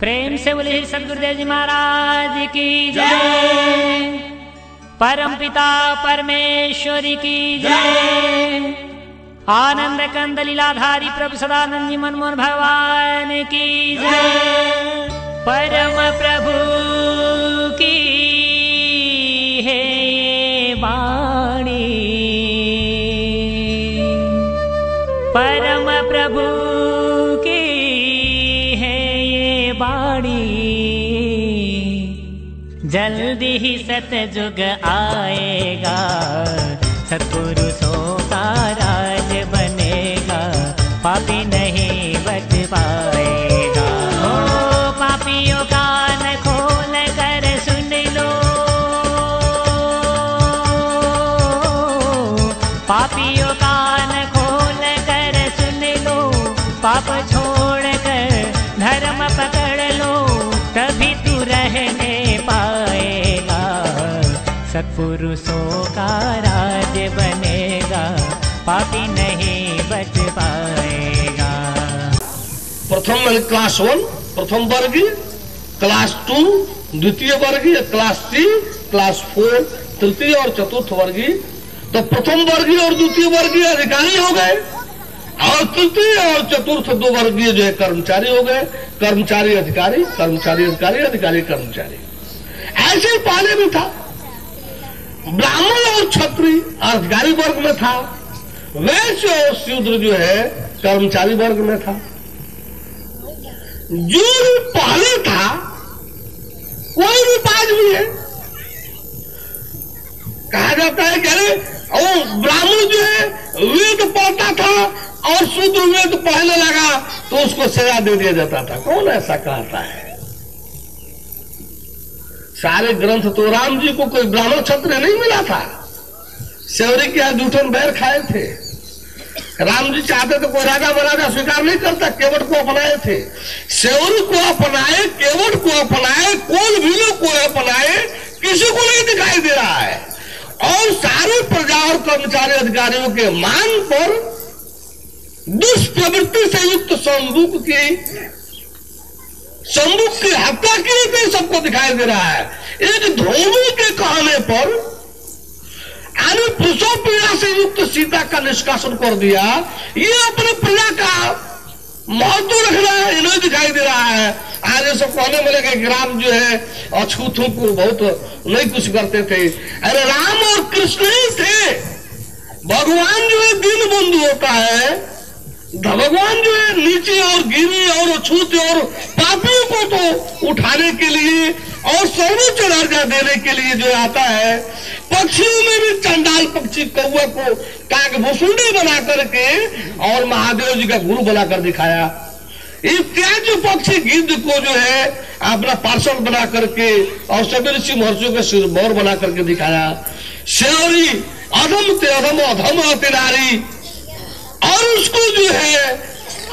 प्रेम से बोले सदगुरुदेव जी महाराज की जय। परम पिता परमेश्वरी की जय। आनंद कंद लीलाधारी प्रभु सदानंद जी मनमोहन भगवान की जय। परम प्रभु की जल्दी ही सतयुग आएगा, सत्पुरुषों का राज बनेगा, पापी नहीं बच पाएगा। ओ, पापियों कान खोल कर सुन लो। पापियों कान खोल कर सुन लो। पाप सत्पुरुषों का राज बनेगा, पापी नहीं बच पाएगा प्रथम क्लास वन प्रथम वर्गीय क्लास टू द्वितीय वर्गीय क्लास थ्री क्लास फोर तृतीय और चतुर्थ वर्गीय तो प्रथम वर्गीय और द्वितीय वर्गीय अधिकारी हो गए, और तृतीय और चतुर्थ दो वर्गीय जो है कर्मचारी हो गए। कर्मचारी अधिकारी कर्मचारी अधिकारी अधिकारी कर्मचारी। ऐसे पहले भी था। ब्राह्मण और क्षत्रिय अधिकारी वर्ग में था। वैश्य और शूद्र जो है, कर्मचारी वर्ग में था। जो पहले था, कोई भी आज भी है। कहा जाता है कि अरे ब्राह्मण जो है, वेद पढ़ता था और शुद्ध वेद पढ़ने लगा तो उसको सजा दे दिया जाता था। कौन ऐसा कहता है? सारे ग्रंथ तो राम जी को कोई ब्राह्मण छत्र नहीं मिला था। सेवरी के जूठन बैर खाए थे। राम जी चाहते तो कोई राजा महाराजा स्वीकार नहीं करता, केवट को अपनाए थे। सेवरी को अपनाए, केवट को अपनाए, कोल भीलो को अपनाए, किसी को नहीं दिखाई दे रहा है। और सारे प्रजा और कर्मचारी अधिकारियों के मान पर दुष्प्रवृत्ति से युक्त संदूक की संदूक की हत्या की गई सबको दिखाई दे रहा है। एक धोबी के कहने पर पीड़ा से युक्त सीता का निष्कासन कर दिया। ये अपने प्रजा का महत्व रख रहा है, इन्हें दिखाई दे रहा है। आज सब कहने मिले कि राम जो है, अछूतों को बहुत नहीं कुछ करते थे। अरे राम और कृष्ण ही थे। भगवान जो है दीन बंधु होता है। भगवान जो है नीचे और गिरी और अछूत और पापियों को तो उठाने के लिए और सर्वोच्च दर्जा देने के लिए जो आता है, पक्षियों में भी चंडाल पक्षी कौआ को काग भूसुंडी बना करके और महादेव जी का गुरु बनाकर दिखाया। इत्यादि पक्षी गिद्ध को जो है अपना पार्षद बना करके और सभी ऋषि महर्षियों का सिर मोर बना करके दिखाया। शेवरी अधम ते अधम अधम अति नारी और उसको जो है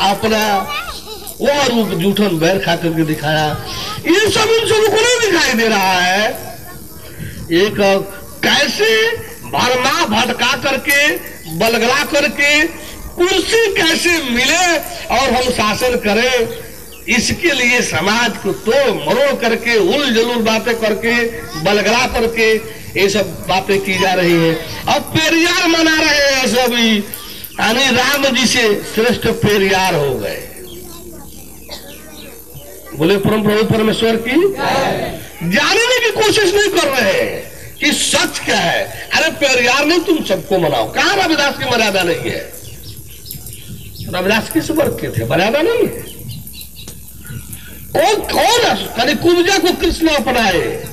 अपना वह रूप जूठन बैर खा करके दिखाया। ये सब इन सबको नहीं दिखाई दे रहा है। एक कैसे भरमा भटका करके, बलगला करके कुर्सी कैसे मिले और हम शासन करें, इसके लिए समाज को तोड़ मरोड़ करके, उल जलूल बातें करके, बलगला करके, ये सब बातें की जा रही है। अब पेरियार मना रहे हैं सभी। यानी राम जी से श्रेष्ठ पेरियार हो गए। बोले, परम प्रभु, परमेश्वर की जानने की कोशिश नहीं कर रहे हैं कि सच क्या है। अरे पेरियार नहीं, तुम सबको मनाओ। कहा रविदास की मर्यादा नहीं है? रविदास किस वर्ग के थे? मर्यादा नहीं है। कौन कौन कुब्जा को कृष्ण अपनाए।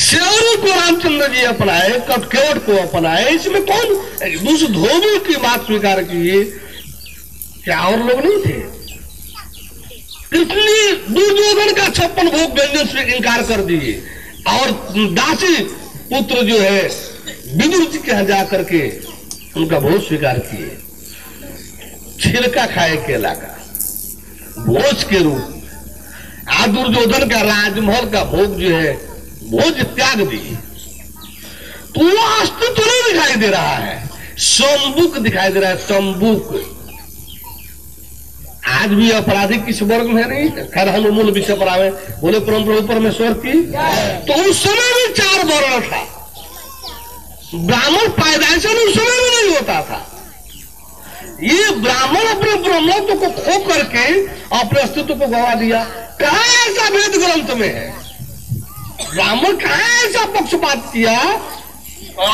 शेवरी को रामचंद्र जी अपनाए कटकेवट को अपनाए, इसमें कौन? दूसरे धोबी की बात स्वीकार की क्या और लोग नहीं थे? कृष्ण दुर्योधन का छप्पन भोग व्यंजन से इनकार कर दिए। और दासी पुत्र जो है, विदुर जी के यहाँ जा करके उनका भोज स्वीकार किए। छिलका खाए केला का, भोज के रूप। आ दुर्योधन का राजमहल का भोग जो है भोज त्याग दी। तो वो अस्तित्व नहीं दिखाई दे रहा है। सम्बुक दिखाई दे रहा है सम्बुक आज भी अपराधी किस वर्ग में नहीं? खैर, हम मूल विषय पर आवे बोले, परम प्रभु परमेश्वर की। तो उस समय भी चार वर्ण था। ब्राह्मण पैदाइश उस समय भी नहीं होता था। ये ब्राह्मण अपने ब्रह्मत्व को खो करके अपने अस्तित्व को गवा दिया। कहा ऐसा वेद ग्रंथ में है? ब्राह्मण कहा ऐसा पक्षपात किया?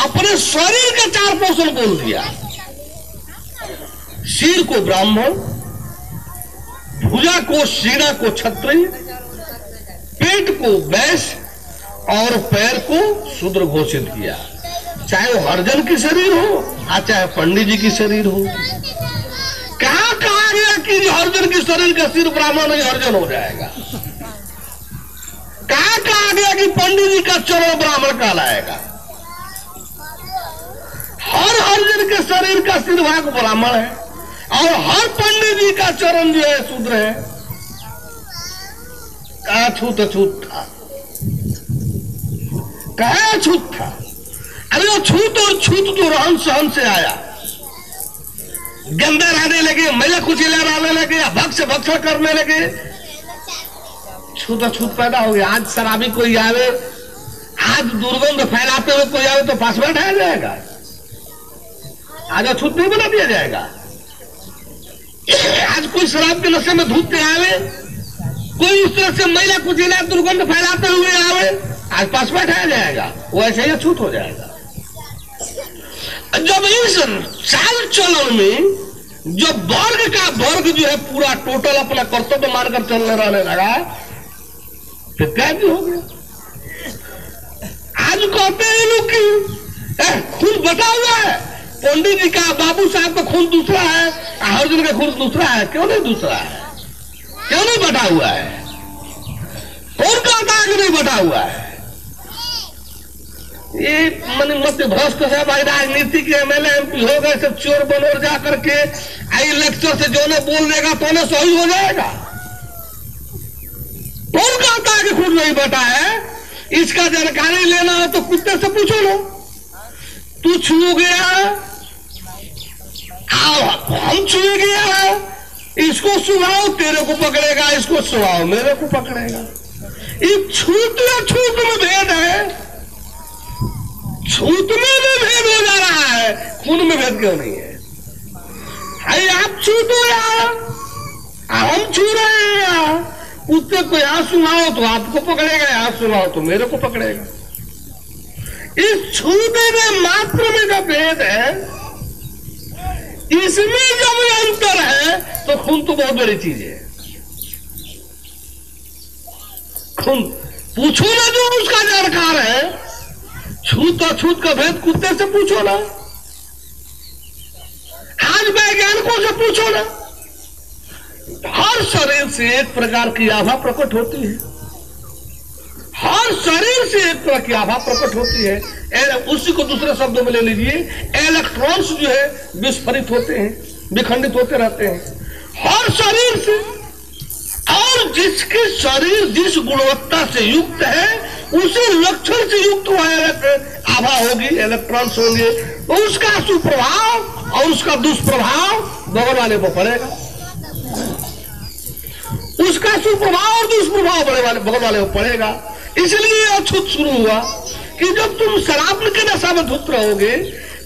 अपने शरीर का चार पोषण बोल दिया। सिर को ब्राह्मण, भुजा को शीरा को क्षत्रिय, पेट को वैश्य और पैर को शूद्र घोषित किया। चाहे वो हरजन की शरीर हो या चाहे पंडित जी की शरीर हो। कहा गया कि हरजन की शरीर का सिर ब्राह्मण हरजन हो जाएगा? कहा कहा गया कि पंडित जी का चरण ब्राह्मण कहलाएगा। हर हरजन के शरीर का सिर भाग ब्राह्मण है, और हर पंडित जी का चरण जो है शूद्र है। कहा छूत अछूत था। कहा अछूत था। अरे वो छूत और छूत तो रहन सहन से आया। गंदा रहने लगे मैला कुचेला रहने लगे भक्ष भक्षण करने लगे छूत अछूत पैदा हो गया। आज शराबी कोई आवे, आज दुर्गंध फैलाते हुए कोई आवे तो पास बैठाया जाएगा। आज अछूत नहीं बना दिया जाएगा। आज कोई शराब के नशे में धूपते आवे, कोई उस तरह से महिला कुचेला दुर्गंध फैलाते हुए आवे, आज पास बैठाया जाएगा। वो ऐसे ही अछूत हो जाएगा। जब इस चाल चलन में, जब वर्ग का वर्ग जो है पूरा टोटल अपना कर्तव्य मानकर चलने रहने लगा फिर भी हो गया। आज कहते हैं लोग कि खून बटा हुआ है। पंडित जी का बाबू साहब का खून दूसरा है अर्जुन का खून दूसरा है। क्यों नहीं दूसरा है? क्यों नहीं बटा हुआ है? कौन कहता है कि नहीं बटा हुआ है? ये मन मत भ्रष्ट है भाई, राजनीति के एमएलए एमपी हो गए, सब चोर बनोर जा करके आई लेक्चर से जो ने बोल देगा तो सही हो जाएगा। कौन कहता है कि खुद नहीं बटा है। इसका जानकारी लेना है तो कुत्ते से पूछो लो तू छू गया। हम छू गया। इसको सुनाओ तेरे को पकड़ेगा, इसको सुनाओ मेरे को पकड़ेगा। ये छूत या छूत में भेद है? छूत में भी भेद हो जा रहा है, खून में भेद क्यों नहीं है? अरे आप छू यार हम छू रहे हैं यार कुत्ते को यहाँ सुनाओ तो आपको पकड़ेगा यहाँ सुनाओ तो मेरे को पकड़ेगा। इस छूने में मात्र में जो भेद है, इसमें जब अंतर है तो खून तो बहुत बड़ी चीज़ है। खून, पूछो ना जो उसका जानकार है, छूत और छूत का भेद कुत्ते से पूछो ना। आज वैज्ञानिकों से पूछो ना। हर शरीर से एक प्रकार की आभा प्रकट होती है। हर शरीर से एक तरह की आभा प्रकट होती है। उसी को दूसरे शब्दों में ले लीजिए। इलेक्ट्रॉन्स जो है, विस्फोरित होते हैं, विखंडित होते रहते हैं। हर शरीर से, और जिसके शरीर जिस गुणवत्ता से युक्त है, उसी लक्षण से युक्त हुआ आभा होगी, इलेक्ट्रॉन्स होंगे। तो उसका सुप्रभाव और उसका दुष्प्रभाव वाले को पड़ेगा उसका सुप्रभाव और दुष्प्रभाव बड़े वाले बगल वाले पड़ेगा। इसलिए अछूत शुरू हुआ कि जब तुम शराब के नशा में धुत रहोगे,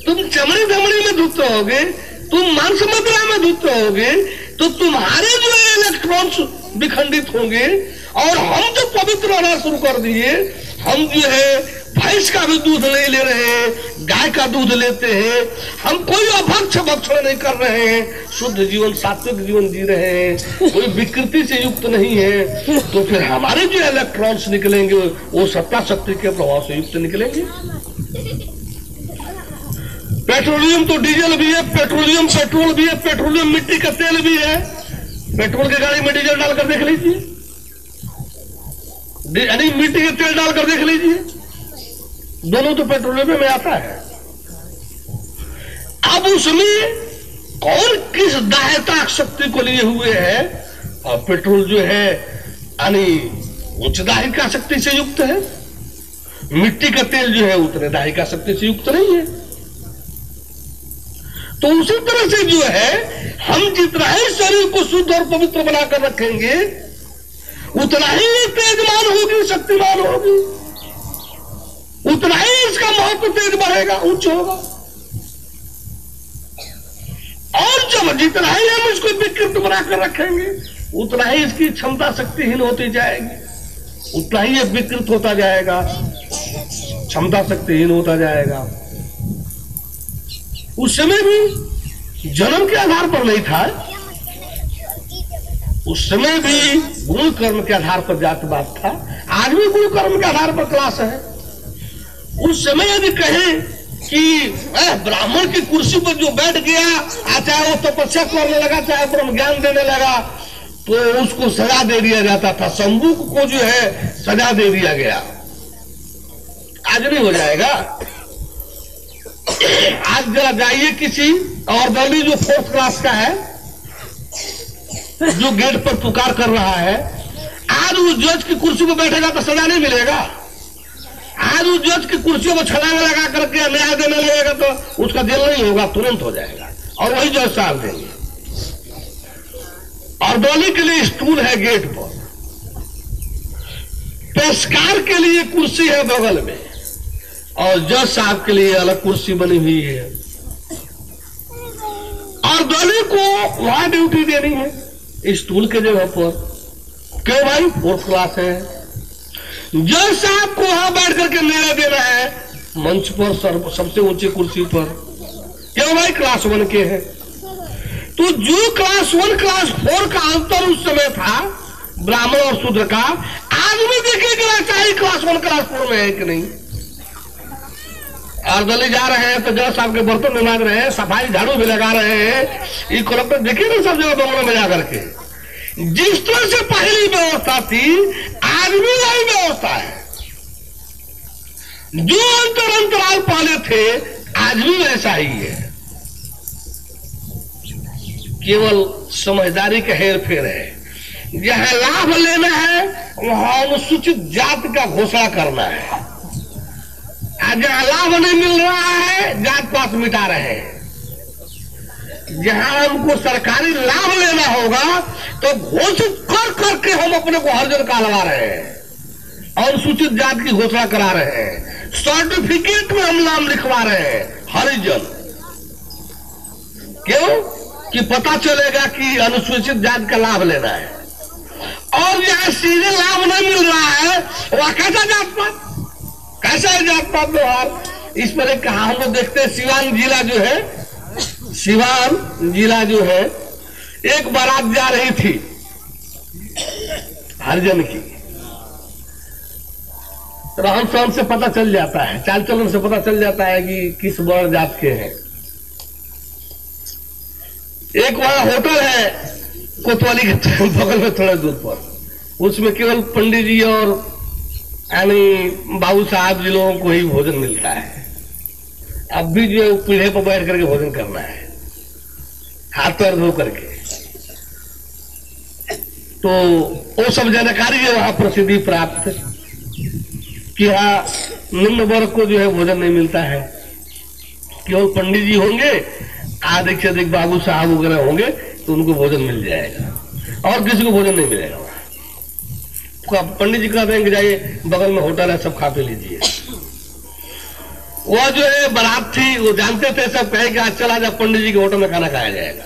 तुम चमड़ी धमड़ी में धुत रहोगे, तुम मांस मदिरा में धुत रहोगे तो तुम्हारे जो इलेक्ट्रॉन्स विखंडित होंगे, और हम जो पवित्र रहना शुरू कर दिए, हम जो है भैंस का भी दूध नहीं ले रहे हैं, गाय का दूध लेते हैं। हम कोई अभक्ष भक्षण नहीं कर रहे हैं। शुद्ध जीवन, सात्विक जीवन जी रहे हैं। कोई विकृति से युक्त नहीं है। तो फिर हमारे जो इलेक्ट्रॉन्स निकलेंगे, वो सत्ता शक्ति के प्रभाव से युक्त निकलेंगे। पेट्रोलियम तो डीजल भी है, पेट्रोलियम पेट्रोल भी है, पेट्रोलियम मिट्टी का तेल भी है। पेट्रोल की गाड़ी में डीजल डालकर देख लीजिए। यानी मिट्टी के तेल डालकर देख लीजिए। दोनों तो पेट्रोलियम में आता है। अब उसमें कौन किस दायता शक्ति को लिए हुए है? और पेट्रोल जो है, यानी उच्च दाहिका शक्ति से युक्त है। मिट्टी का तेल जो है, उतने दाहिका शक्ति से युक्त नहीं है। तो उसी तरह से जो है, हम जितना ही शरीर को शुद्ध और पवित्र बनाकर रखेंगे, उतना ही तेजमान होगी, शक्तिमान होगी। उतना ही इसका महत्व तेज बढ़ेगा, उच्च होगा। और जब जितना ही हम इसको विकृत बनाकर रखेंगे, उतना ही इसकी क्षमता शक्तिहीन होती जाएगी। उतना ही ये विकृत होता जाएगा, क्षमता शक्तिहीन होता जाएगा। उस समय भी जन्म के आधार पर नहीं था। उस समय भी गुण कर्म के आधार पर जातिवाद था। आज भी गुण कर्म के आधार पर क्लास है। उस समय यदि कहें कि ब्राह्मण की कुर्सी पर जो बैठ गया चाहे वो तपस्या करने लगा, चाहे ब्रह्म ज्ञान देने लगा तो उसको सजा दे दिया जाता था। शंभू को जो है, सजा दे दिया गया। आज नहीं हो जाएगा। आज जरा जाइए किसी और दली जो फोर्थ क्लास का है, जो गेट पर पुकार कर रहा है। आज उस जज की कुर्सी पर बैठेगा तो सजा नहीं मिलेगा। आज उस जज की कुर्सियों को छलांग लगा करके न्याय देने लगेगा तो उसका जेल नहीं होगा, तुरंत हो जाएगा। और वही जज साहब देंगे। और डोली के लिए स्टूल है गेट पर। पेशकार के लिए कुर्सी है बगल में। और जज साहब के लिए अलग कुर्सी बनी हुई है। और डोली को वहाँ ड्यूटी देनी है। स्टूल के जगह पर। क्यों भाई? फोर्थ क्लास है। जज साहब को वहाँ बैठ करके निर्णय देना है। मंच पर सबसे ऊँची कुर्सी पर, क्यों भाई क्लास वन के हैं? तो जो क्लास वन क्लास फोर का अंतर उस समय था, ब्राह्मण और शूद्र का आज भी देखेगा चाहे क्लास वन क्लास फोर में है कि नहीं? और दली जा रहे हैं तो जज साहब के बर्तन में मांग रहे हैं, सफ़ाई झाड़ू भी लगा रहे हैं। ये कलेक्टर देखिए ना सब जगह बंगलों में जाकर के जिस तरह से पहली व्यवस्था थी भी वही व्यवस्था है। जो अंतर अंतराल पहले थे, आज भी वैसा ही है। केवल समझदारी का हेर फेर है। जहाँ लाभ लेना है, वहाँ अनुसूचित जात का घोषणा करना है। आज जहाँ लाभ नहीं मिल रहा है जात पात मिटा रहे हैं। जहाँ हमको सरकारी लाभ लेना होगा तो घोषित कर करके हम अपने को हरिजन कहलवा रहे हैं। और सूचित जात की घोषणा करा रहे हैं। सर्टिफिकेट में हम नाम लिखवा रहे हैं, हरिजन। क्यों? कि पता चलेगा कि अनुसूचित जात का लाभ लेना है। और जहाँ सीधे लाभ नहीं मिल रहा है, वहाँ कैसा जात पात? कैसा है जात पात व्यवहार? इस पर एक कहा, हम लोग देखते हैं, सिवान जिला जो है सिवान जिला जो है, एक बारात जा रही थी, हरिजन की। रहन सहन से पता चल जाता है चाल चलन से पता चल जाता है कि किस वर्ण जात के हैं। एक वहाँ होटल है, कोतवाली के बगल में थोड़ा दूर पर। उसमें केवल पंडित जी और, यानी बाबू साहब जी लोगों को ही भोजन मिलता है। अब भी जो पीढ़े पर बैठ करके भोजन करना है। हाथ पैर धो करके। तो वो सब जानकारी है वहाँ प्रसिद्धि प्राप्त कि हाँ निम्न वर्ग को जो है भोजन नहीं मिलता है। केवल पंडित जी होंगे अधिक से अधिक बाबू साहब वगैरह होंगे तो उनको भोजन मिल जाएगा। और किसी को भोजन नहीं मिलेगा। वहाँ तो पंडित जी कहते हैं कि जाइए, बगल में होटल है, सब खा पी लीजिए। वो जो है बारात थी, वो जानते थे सब, कहे कि आज चला जा पंडित जी के होटल में खाना खाया जाएगा।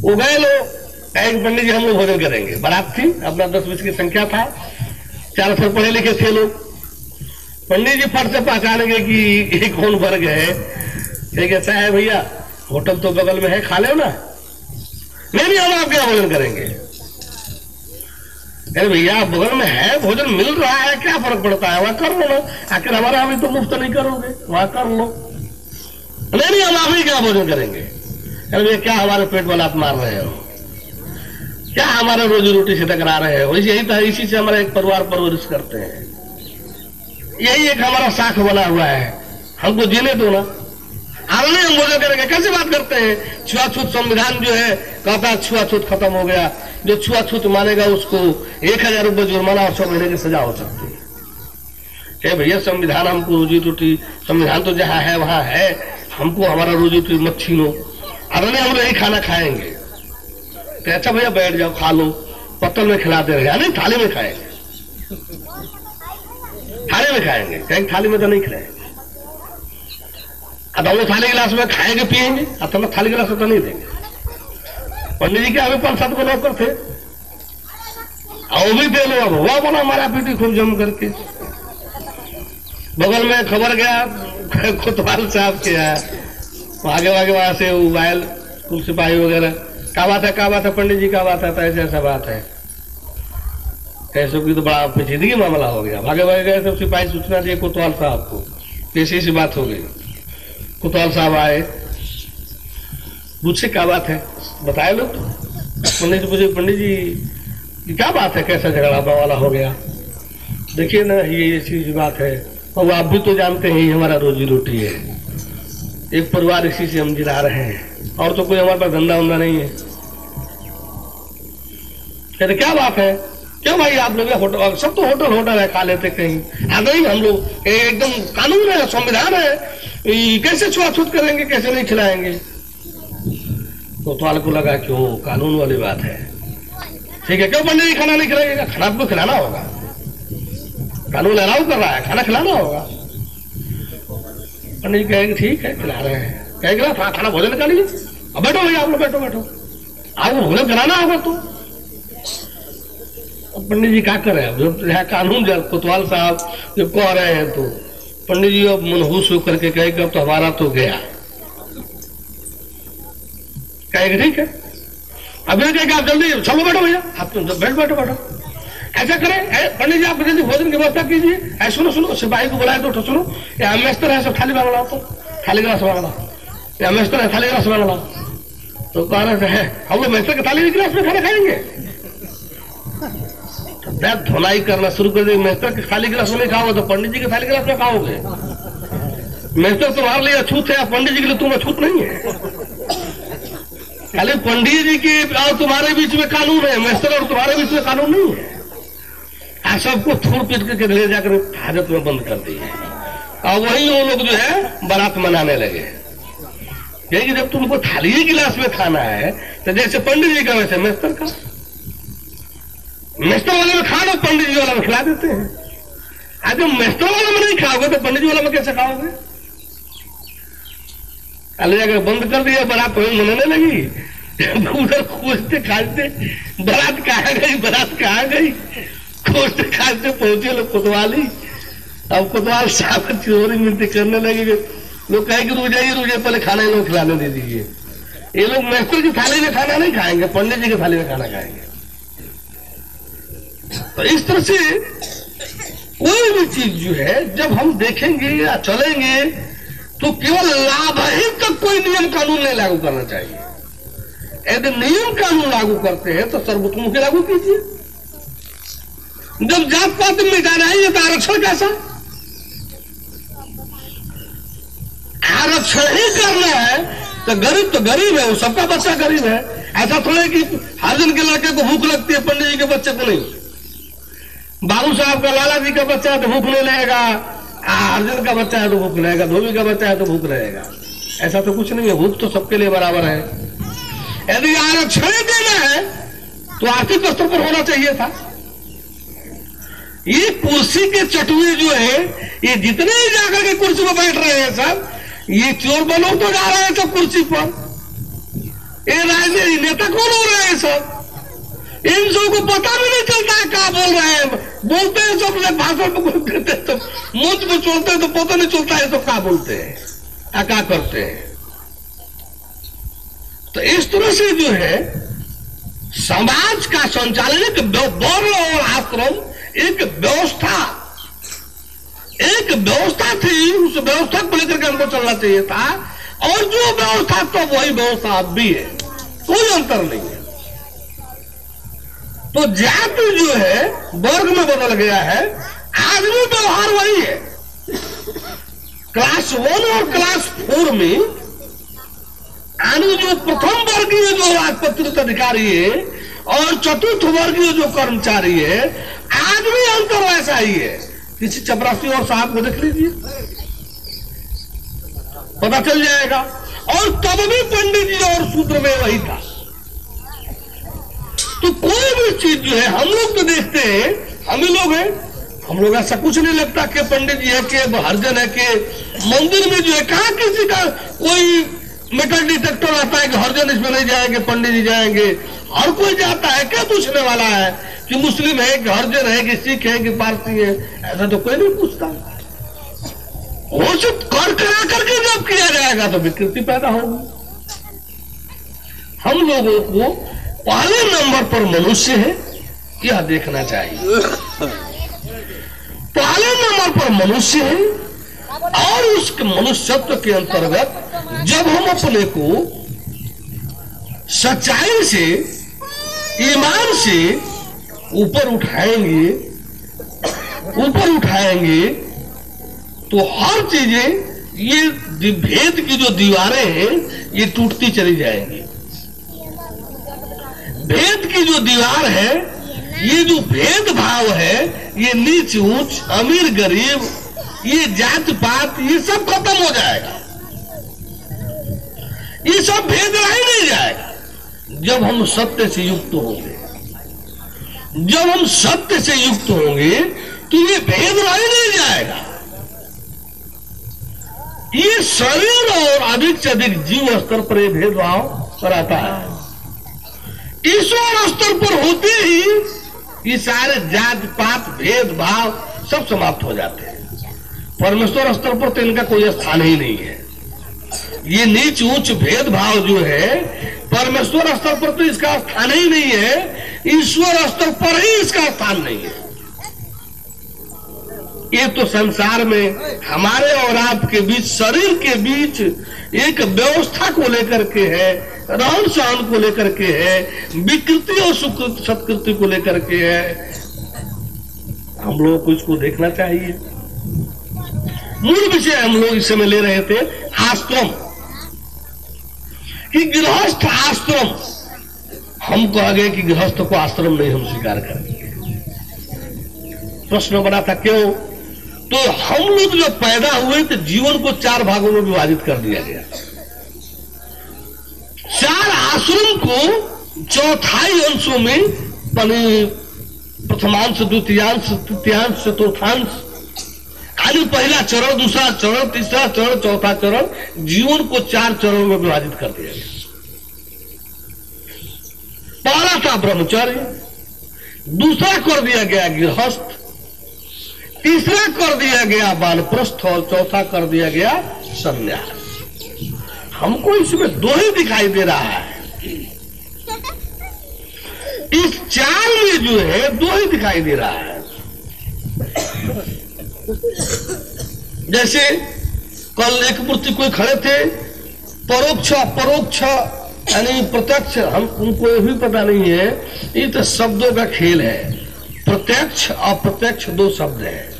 वो गए लोग, कहे कि पंडित जी, हम लोग भोजन करेंगे। बारात थी, अपना दस बीस की संख्या था, चार सौ पढ़े लिखे थे लोग। पंडित जी फट से पहचानेंगे कि ये कौन वर्ग है। ठीक है है भैया, होटल तो बगल में है, खा लो ना नहीं नहीं हम आपके यहाँ भोजन करेंगे। अरे भैया बगल में है, भोजन मिल रहा है, क्या फ़र्क पड़ता है? वहाँ कर लो ना। आखिर हमारे यहाँ भी तो मुफ़्त नहीं करोगे, वहाँ कर लो। नहीं नहीं, हम आप क्या भोजन करेंगे? अरे भैया, क्या हमारे पेट में लात मार रहे हो? क्या हमारे रोजी रोटी से टकरा रहे हो? यही था, इसी से हमारा एक परिवार परवरिश करते हैं। यही एक हमारा साख बना हुआ है। हमको जीने दो ना। हम नहीं हम भोजन करेंगे कैसे बात करते हैं? छुआछूत संविधान जो है, कहता है छुआछूत खत्म हो गया। जो छुआछूत मानेगा उसको एक हज़ार रुपये जुर्माना और छह महीने की सजा हो सकती है। भैया, संविधान हमको रोजी रोटी संविधान तो जहाँ है, वहाँ है। हमको हमारा रोजी रोटी मत छीनो अरे हम यही खाना खाएँगे। तो अच्छा भैया, बैठ जाओ, खा लो। पत्तल में खिला दे रहे नहीं थाली में खाएँगे। थाली में खाएँगे। कहीं थाली में तो नहीं खिलाएँगे। अब हम थाली गिलास में खाएँगे, पिएँगे। अब तो थाली गिलास तो नहीं देंगे। पंडित जी के अभी पाँच सात को नौकर थे भी दे लो अब हुआ बना मारा पीटी खूब जम करके। बगल में खबर गया, कोतवाल साहब के यहाँ। आगे आगे वहाँ से मोबाइल कुल सिपाही वगैरह। क्या बात है, क्या बात है, पंडित जी, क्या बात है तो ऐसा ऐसा बात है। कैसे की तो बड़ा पेचीदगी मामला हो गया। भागे भागे गए सब सिपाही सूचना दिए कोतवाल साहब को। ऐसी ऐसी बात हो गई। कोतवाल साहब आए। मुझसे क्या बात है? बताए लोग पंडित जी पूछे पंडित जी क्या बात है? कैसा झगड़ा वाला हो गया? देखिए ना, ये ये चीज़ बात है। और आप भी तो जानते हैं, ये हमारा रोजी रोटी है। एक परिवार इसी से हम जिला रहे हैं। और तो कोई हमारे पास धंधा वंदा नहीं है। कहते क्या बात है? क्यों भाई आप लोग होटल सब तो होटल होटल है, खा लेते कहीं। आ नहीं हम लोग। एकदम कानून है, संविधान है। कैसे छुआछूत करेंगे, कैसे नहीं खिलाएँगे? कोतवाल को लगा कि वो कानून वाली बात है। ठीक है, क्यों पंडित जी खाना नहीं खिलाएगा? खाना आपको खिलाना होगा। कानून अलाउ कर रहा है, खाना खिलाना होगा। पंडित जी कहेंगे, ठीक है, खिला रहे हैं। कहेंगे खाना भोजन निकाल लीजिए। अब बैठो भैया आप लोग बैठो बैठो। आपको भोजन कराना होगा तो। पंडित जी क्या कर? रहे हैं कानून जब कोतवाल साहब जब कह रहे हैं तो पंडित जी अब मनहूस होकर के कहेंगे अब तो हमारा तो गया। कहेंगे ठीक है? अब ये कहेगा आप जल्दी चलो बैठो भैया। आप तो बैठ बैठो बैठो। ऐसा करें पंडित जी, आप जल्दी भोजन की व्यवस्था कीजिए। ऐ, सुनो सुनो, सिपाही को बुलाए तो सुनो। ये अमेस्तर है सब थाली मांग लाओ तो थाली गिलास मांग लाओ। ये अमेस्तर है थाली गिलास मांग लाओ। तो कह रहे थे हम लोग मेस्तर के थाली गिलास में खाना खाएँगे? तो बैग धुलाई करना शुरू कर देंगे मेस्तर के थाली गिलास में खाओगे तो पंडित जी के थाली गिलास में खाओगे? मेस्तर तुम्हारे लिए अछूत है, पंडित जी के लिए तुम अछूत नहीं है। खाली पंडित जी के और तुम्हारे बीच में कानून है, मेस्तर और तुम्हारे बीच में कानून नहीं है। आ सबको थोड़ पीट करके ले जाकर हाजत में बंद कर दिए और वही वो लोग जो है, बारात मनाने लगे। यही जब तुमको थाली ही गिलास में खाना है तो जैसे पंडित जी का वैसे मेस्तर का। मेस्तर वाले में खा लो पंडित जी वाला में खिला देते हैं। आज जब मेस्तर वाले में नहीं खाओगे तो पंडित जी वाला में कैसे खाओगे? ले जाकर बंद कर दिया बारात वही मनाने लगी। उधर खोजते खाजते, बारात कहाँ गई, बारात कहाँ गई? खोजते खाजते पहुँचे लोग कोतवाली। अब कोतवाल साहब चोरी मिनती करने लगे। लोग कहे कि रुक जाइए रुक जाइए पहले खाना इन लोग खिलाने दे दीजिए। ये लोग मेस्टर की थाली में खाना नहीं खाएँगे, पंडित जी की थाली में खाना खाएँगे। तो इस तरह से कोई भी चीज़ जो है, जब हम देखेंगे या चलेंगे तो केवल लाभ ही तक कोई नियम कानून नहीं लागू करना चाहिए। यदि नियम कानून लागू करते हैं तो सर्वतोमुखी लागू कीजिए। जब जात पात में जाना है तो आरक्षण कैसा आरक्षण ही करना है तो गरीब तो गरीब है, वो सबका बच्चा गरीब है। ऐसा थोड़ा कि हाजिन के लड़के को भूख लगती है, पंडित जी के बच्चे को नहीं। बाबू साहब का लाला जी का बच्चा है तो भूख नहीं लगेगा अर्जुन का बच्चा है तो भूख रहेगा धोबी का बच्चा है तो भूख रहेगा ऐसा तो कुछ नहीं है, भूख तो सबके लिए बराबर है। यदि आरक्षण देना है तो आर्थिक स्तर पर होना चाहिए था। ये कुर्सी के चटुए जो है, ये जितने ही जाकर के कुर्सी पर बैठ रहे हैं सब, ये चोर बनो तो जा रहे हैं सब कुर्सी पर। ये राजनीतिक नेता कौन हो रहे हैं सब? इन सबको पता भी नहीं चलता है क्या बोल रहे हैं। बोलते हैं सब लोग भाषण में देते हैं तो मंच में चलते हैं तो पता नहीं चलता है तो क्या बोलते हैं? क्या करते हैं? तो इस तरह से जो है, समाज का संचालन एक वर्ण और आश्रम, एक व्यवस्था। एक व्यवस्था थी, उस व्यवस्था को लेकर के हमको चलना चाहिए था। और जो व्यवस्था तो वही व्यवस्था अब भी है। कोई अंतर नहीं है। तो जाति जो है, वर्ग में बदल गया है, आदमी व्यवहार वही है। क्लास वन और क्लास फोर में, यानी जो प्रथम वर्गीय जो राजपत्रित अधिकारी है, और चतुर्थ वर्गीय जो कर्मचारी है, आदमी अंतर वैसा ही है। किसी चपरासी और साहब को देख लीजिए। पता चल जाएगा। और तब भी पंडित जी और सूत्र में वही था। तो कोई भी चीज़ जो है, हम लोग तो देखते हैं, हम ही लोग हैं। हम लोग ऐसा कुछ नहीं लगता कि पंडित जी है कि हरजन है कि मंदिर में जो है, कहा किसी का कोई मेटल डिटेक्टर आता है कि हरजन इसमें नहीं जाएँगे, पंडित जी जाएँगे। हर कोई जाता है, क्या पूछने वाला है कि मुस्लिम है कि हरजन है कि सिख है कि पारसी है? ऐसा तो कोई नहीं पूछता। घोषित कर करा करके जब किया जाएगा तो विकृति पैदा होगी। हम लोगों को पहले नंबर पर मनुष्य है, यह देखना चाहिए। पहले नंबर पर मनुष्य है, और उस मनुष्यत्व के अंतर्गत जब हम अपने को सच्चाई से, ईमान से ऊपर उठाएँगे ऊपर उठाएँगे तो हर चीज़ें, ये भेद की जो दीवारें हैं, ये टूटती चली जाएँगी। भेद की जो दीवार है, ये जो भेदभाव है, ये नीच, ऊंच, अमीर, गरीब, ये जात, पात, ये सब खत्म हो जाएगा। ये सब भेद रह नहीं जाएगा। जब हम सत्य से युक्त होंगे, जब हम सत्य से युक्त होंगे तो ये भेद रह नहीं जाएगा। ये शरीर और अधिक से अधिक जीव स्तर पर ये भेदभाव कराता है। ईश्वर स्तर पर होते ही ये सारे जात, पात भेदभाव सब समाप्त हो जाते हैं। परमेश्वर स्तर पर तो इनका कोई स्थान ही नहीं है। ये नीच ऊंच भेदभाव जो है, परमेश्वर स्तर पर तो इसका स्थान ही नहीं है, ईश्वर स्तर पर ही इसका स्थान नहीं है। ये तो संसार में हमारे और आपके बीच, शरीर के बीच एक व्यवस्था को लेकर के है रहन सहन को लेकर के है, विकृति और सुकृति सत्कृति को लेकर के है। हम लोगों को इसको देखना चाहिए। मूल विषय हम लोग इस समय ले रहे थे आश्रम कि गृहस्थ आश्रम हम कह गए कि गृहस्थ को आश्रम नहीं हम स्वीकार करेंगे प्रश्न बना था, क्यों? तो हम लोग जब पैदा हुए तो जीवन को चार भागों में विभाजित कर दिया गया। चार आश्रम को चौथाई अंशों में प्रथमांश, द्वितीयांश, तृतीयांश, चतुर्थांश यानी पहला चरण, दूसरा चरण, तीसरा चरण, चौथा चरण, जीवन को चार चरणों में विभाजित कर दिया गया। पहला था ब्रह्मचर्य, दूसरा कर दिया गया गृहस्थ, तीसरा कर दिया गया बानप्रस्थ और चौथा कर दिया गया संन्यास। हमको इसमें दो ही दिखाई दे रहा है। इस चार में जो है, दो ही दिखाई दे रहा है। जैसे कल एक मूर्ति कोई खड़े थे, परोक्ष परोक्ष यानी प्रत्यक्ष, हम उनको ये भी पता नहीं है, ये तो शब्दों का खेल है। प्रत्यक्ष, अप्रत्यक्ष दो शब्द है।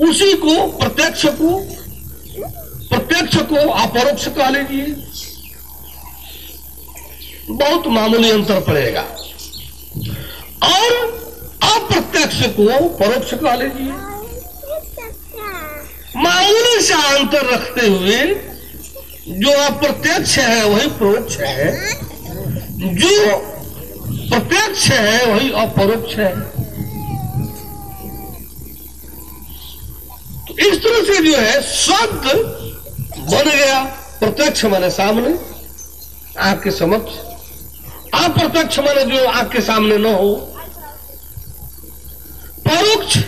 उसी को, प्रत्यक्ष को प्रत्यक्ष को अपरोक्ष कह लीजिए बहुत मामूली अंतर पड़ेगा। और अप्रत्यक्ष को परोक्ष कह लीजिए मामूली सा अंतर रखते हुए जो अप्रत्यक्ष है, वही परोक्ष है। जो प्रत्यक्ष है, वही अपरोक्ष है। तो इस तरह से जो है शब्द बन गया, प्रत्यक्ष माने सामने, आपके समक्ष। अप्रत्यक्ष माने जो आपके सामने न हो। परोक्ष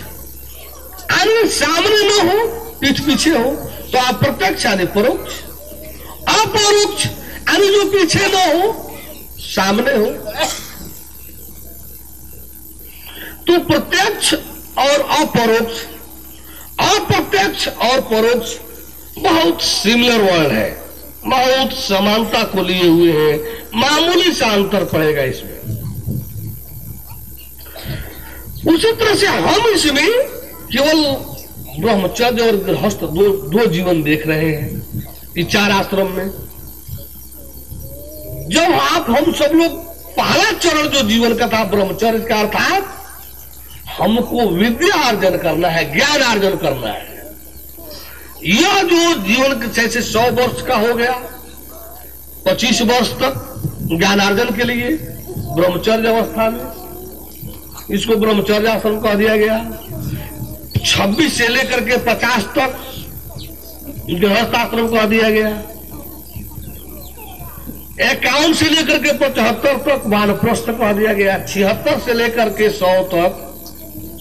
सामने न हो, पीठ पीछे हो तो अप्रत्यक्ष यानी परोक्ष। अपरोक्ष, यानी जो पीछे न हो, सामने हो। तो प्रत्यक्ष और अपरोक्ष अप्रत्यक्ष और परोक्ष। बहुत सिमिलर वर्ड है। बहुत समानता को लिए हुए हैं। मामूली सा अंतर पड़ेगा इसमें। उसी तरह से हम इसमें केवल ब्रह्मचर्य और गृहस्थ दो दो जीवन देख रहे हैं इस चार आश्रम में। जब आप, हम सब लोग पहला चरण जो जीवन का था ब्रह्मचर्य का अर्थात हमको विद्या अर्जन करना है, ज्ञान अर्जन करना है। यह जो जीवन जैसे सौ वर्ष का हो गया, पच्चीस वर्ष तक ज्ञानार्जन के लिए, ब्रह्मचर्य अवस्था में, इसको ब्रह्मचर्य आश्रम कह दिया गया। छब्बीस से लेकर के पचास तक गृहस्थ आश्रम कह दिया गया। इक्यावन से लेकर के पचहत्तर तक वानप्रस्थ कह दिया गया। छिहत्तर से लेकर के सौ तक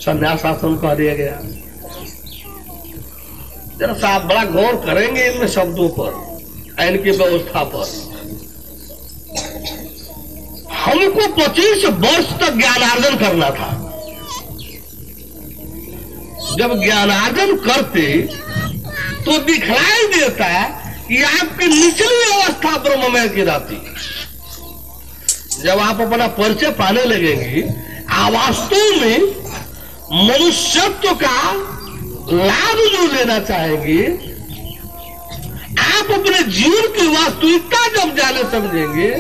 संन्यास आश्रम कह दिया गया। जरा साहब बड़ा गौर करेंगे इन शब्दों पर इनकी व्यवस्था पर। हमको पच्चीस वर्ष तक ज्ञानार्जन करना था। जब ज्ञानार्जन करते तो दिखलाई देता कि आपकी निचली अवस्था ब्रह्ममय की रहती जब आप अपना परिचय पाने लगेंगे आ वास्तव में मनुष्यत्व का लाभ जो लेना चाहेंगे। आप अपने जीवन की वास्तविकता जब जाने समझेंगे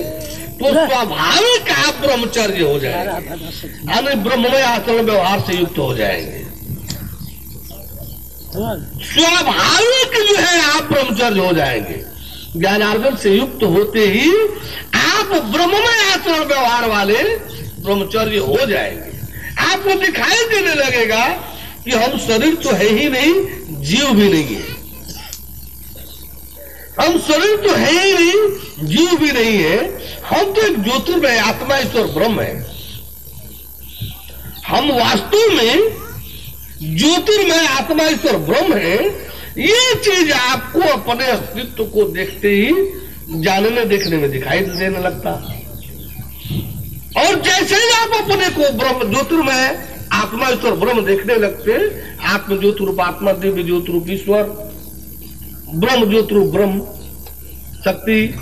तो स्वाभाविक आप ब्रह्मचर्य हो जाएँगे। यानी ब्रह्ममय आचरण व्यवहार से युक्त हो जाएँगे। स्वाभाविक जो है आप ब्रह्मचर्य हो जाएँगे। ज्ञानार्जन से युक्त होते ही आप ब्रह्ममय आचरण व्यवहार वाले ब्रह्मचर्य हो जाएँगे। आपको दिखाई देने लगेगा कि हम शरीर तो है ही नहीं, जीव भी नहीं है। हम शरीर तो है ही नहीं, जीव भी नहीं है। हम तो एक ज्योतिर्मय आत्मा, ईश्वर ब्रह्म है। हम वास्तव में ज्योतिर्मय आत्मा, ईश्वर ब्रह्म है। ये चीज़ आपको अपने अस्तित्व को देखते ही, जानने, देखने में दिखाई देने लगता। और जैसे ही आप अपने को ब्रह्म, ज्योतिर्मय आत्मा ईश्वर ब्रह्म देखने लगते आत्म ज्योत रूप, आत्मा दिव्य ज्योत रूप, ईश्वर। ब्रह्म ज्योत रूप, ब्रह्म। शक्ति।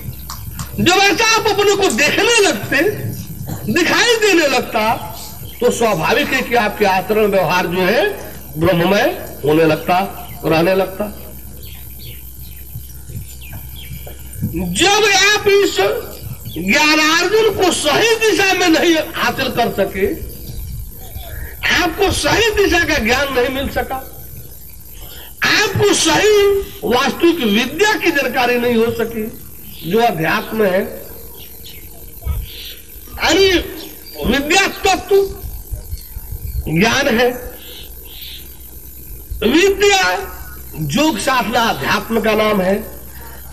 जब ऐसा आप अपने को देखने लगते, दिखाई देने लगता तो स्वाभाविक है कि आपके आचरण व्यवहार जो है, ब्रह्ममय होने लगता, रहने लगता। जब आप इस ज्ञानार्जन को सही दिशा में नहीं हासिल कर सके आपको सही दिशा का ज्ञान नहीं मिल सका। आपको सही वास्तविक विद्या की जानकारी नहीं हो सकी। जो अध्यात्म है अरे विद्या तत्व, ज्ञान है। विद्या योग साधना अध्यात्म का नाम है।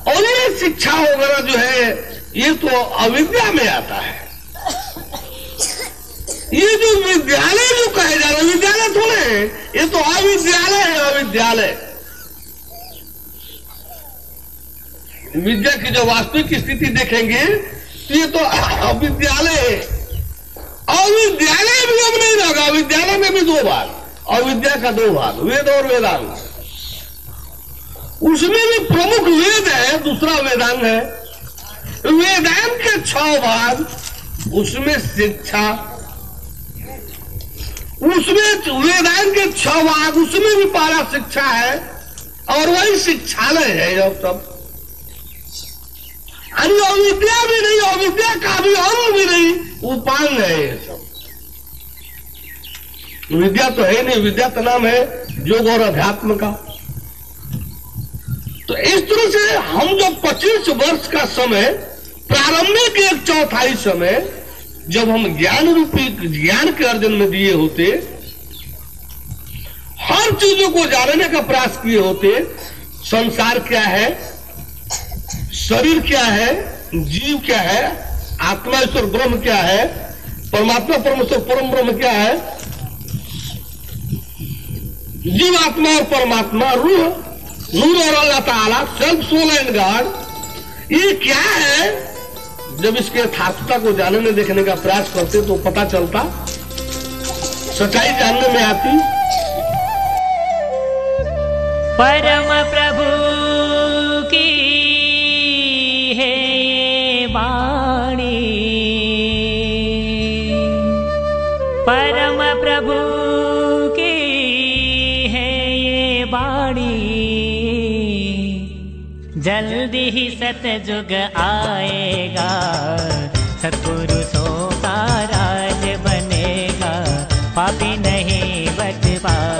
और ये शिक्षा वगैरह जो है, ये तो अविद्या में आता है। ये जो विद्यालय जो कहे जा रहे विद्यालय थोड़े हैं। ये तो अविद्यालय है अविद्यालय विद्या की जो वास्तविक स्थिति देखेंगे तो ये तो अविद्यालय है। अविद्यालय भी अब नहीं रहेगा अविद्यालय में भी दो भाग अविद्या का दो भाग, वेद और वेदांग उसमें भी प्रमुख वेद है, दूसरा वेदांग है। वेदांत के छह भाग, उसमें शिक्षा उसमें वेदांत के छह भाग, उसमें भी पारा शिक्षा है, और वही शिक्षालय है अब सब। अरे अविद्या भी नहीं, अविद्या का भी अंग भी नहीं, उपांग है ये सब। विद्या तो है नहीं, विद्या का नाम है योग और अध्यात्म का। तो इस तरह से हम जब 25 वर्ष का समय, प्रारंभिक एक चौथाई समय जब हम ज्ञान रूपी, ज्ञान के अर्जन में दिए होते, हर चीज़ों को जानने का प्रयास किए होते, संसार क्या है, शरीर क्या है, जीव क्या है, आत्मा, ईश्वर, ब्रह्म क्या है, परमात्मा, परमेश्वर, परम ब्रह्म क्या है, जीव, आत्मा और परमात्मा, रूह, नूर और अल्लाह ताला सेल्फ सोल एंड गॉड ये क्या है जब इसके यथार्थता को जानने देखने का प्रयास करते तो पता चलता, सच्चाई जानने में आती। परम प्रभु की है वाणी। परम प्रभु जल्दी ही सतयुग आएगा सत्पुरुषों का राज बनेगा पापी नहीं बच पा